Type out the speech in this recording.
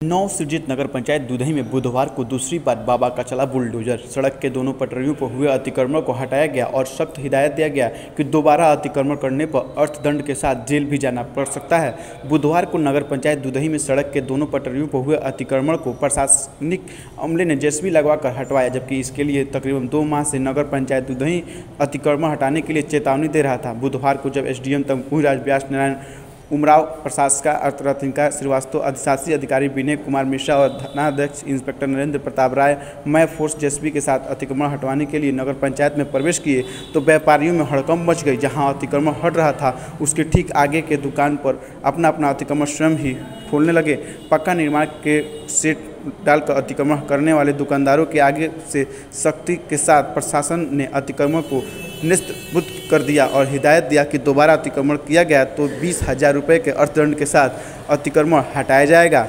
नौ सृजित नगर पंचायत दुधई में बुधवार को दूसरी बार बाबा का चला बुलडोजर। सड़क के दोनों पटरियों पर हुए अतिक्रमण को हटाया गया और सख्त हिदायत दिया गया कि दोबारा अतिक्रमण करने पर अर्थदंड के साथ जेल भी जाना पड़ सकता है। बुधवार को नगर पंचायत दुधई में सड़क के दोनों पटरियों पर हुए अतिक्रमण को प्रशासनिक अमले ने जेसबी लगवाकर हटवाया, जबकि इसके लिए तकरीबन दो माह से नगर पंचायत दुधई अतिक्रमण हटाने के लिए चेतावनी दे रहा था। बुधवार को जब S D M Tamkuhi Raj Vyas Narayan Umrao प्रशासका अर्थरत्निका श्रीवास्तव अधिशासी अधिकारी विनय कुमार मिश्रा और थानाध्यक्ष इंस्पेक्टर नरेंद्र प्रताप राय, मैं फोर्स जेएसपी के साथ अतिक्रमण हटवाने के लिए नगर पंचायत में प्रवेश किए तो व्यापारियों में हड़कम मच गई जहाँ अतिक्रमण हट रहा था। उसके ठीक आगे के दुकान पर अपना अपना अतिक्रमण स्वयं ही खोलने लगे। पक्का निर्माण के सेट डालकर अतिक्रमण करने वाले दुकानदारों के आगे से सख्ती के साथ प्रशासन ने अतिक्रमण को निस्तबुद्ध कर दिया और हिदायत दिया कि दोबारा अतिक्रमण किया गया तो बीस हज़ार रुपये के अर्थदंड के साथ अतिक्रमण हटाया जाएगा।